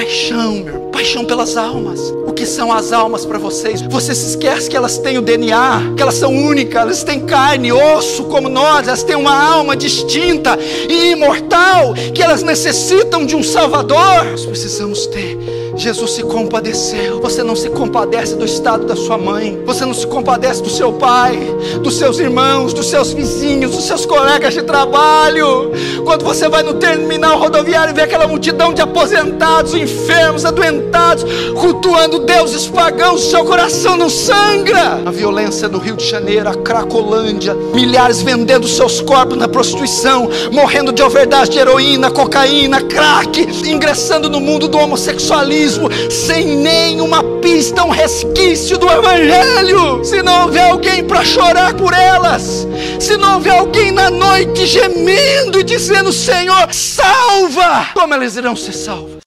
paixão, meu paixão pelas almas. Que são as almas para vocês? Você se esquece que elas têm o DNA, que elas são únicas, elas têm carne, osso como nós, elas têm uma alma distinta e imortal, que elas necessitam de um Salvador. Nós precisamos ter Jesus se compadeceu. Você não se compadece do estado da sua mãe. Você não se compadece do seu pai, dos seus irmãos, dos seus vizinhos, dos seus colegas de trabalho. Quando você vai no terminal rodoviário e vê aquela multidão de aposentados, enfermos, adoentados, cultuando deuses pagãos, seu coração não sangra. A violência do Rio de Janeiro, a Cracolândia, milhares vendendo seus corpos na prostituição, morrendo de overdose de heroína, cocaína, crack, ingressando no mundo do homossexualismo sem nenhuma pista, um resquício do Evangelho. Se não houver alguém para chorar por elas, se não houver alguém na noite gemendo e dizendo: Senhor, salva, como elas irão ser salvas?